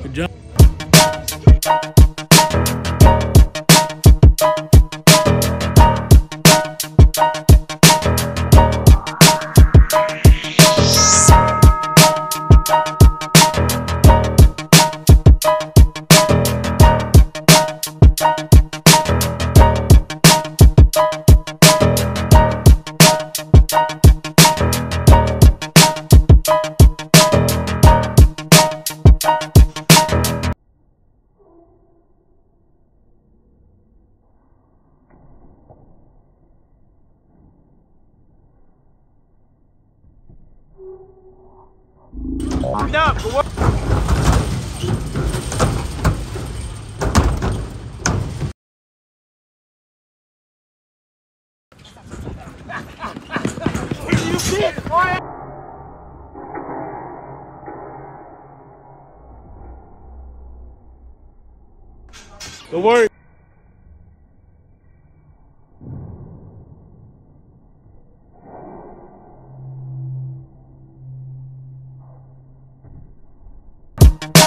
Good job. No, boy! Don't worry.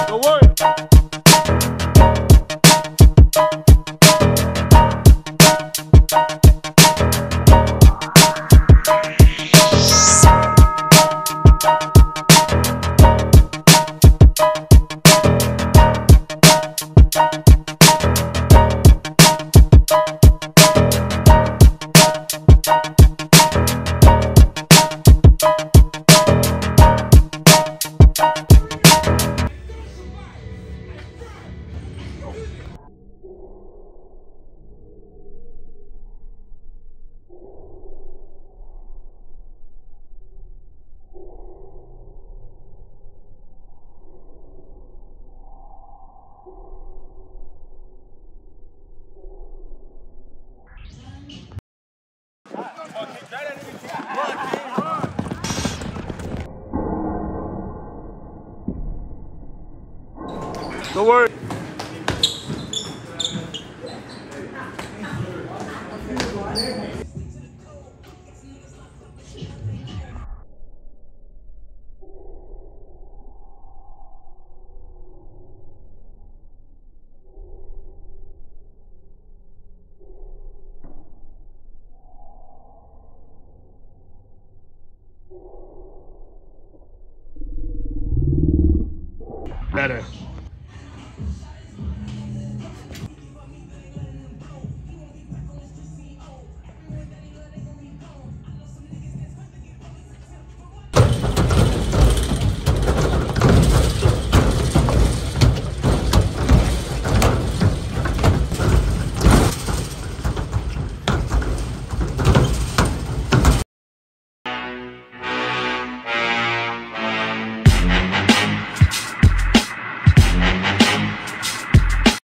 Don't worry. Don't. Better.